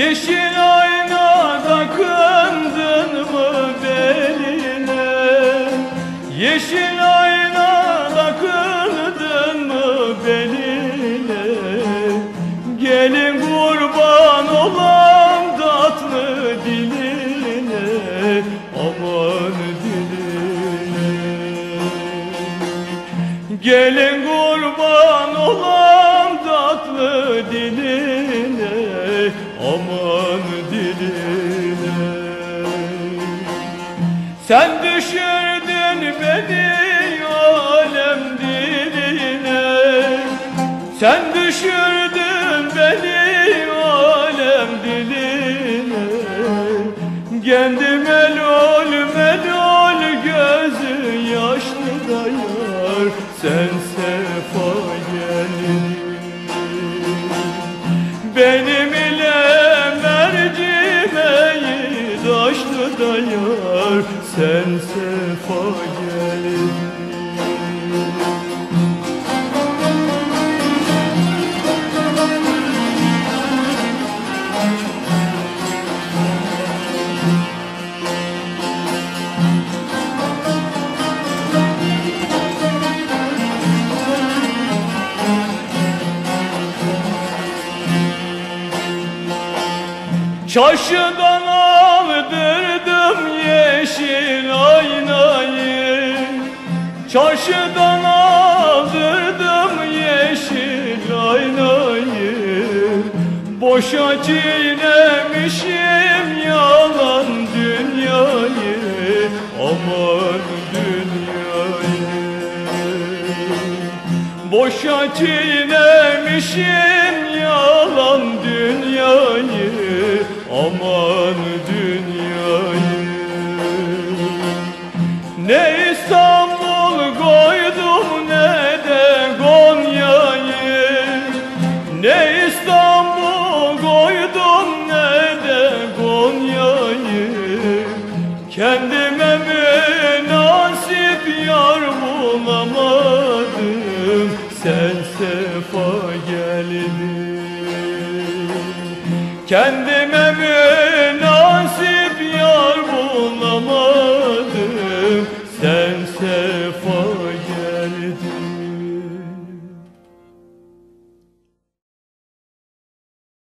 Yeşil aynada kındın mı beline? Yeşil aynada kındın mı beline? Gelin kurban olam tatlı diline Aman diline. Gelin kurban olam tatlı diline Aman diline. Sen düşürdün beni alem diline. Sen düşürdün beni alem diline. Kendi melol melol gözü yaşlı dayar. Sen sefa gelin benim ile taşlı dayar Sen sefa gelin Çarşıdan aldırdım yeşil aynayı Çarşıdan aldırdım yeşil aynayı Boşa çiğnemişim yalan dünyayı Aman dünyayı. Boşa çiğnemişim yalan dünyayı Aman Kendime münasip yar bulamadım. Sen sefa geldin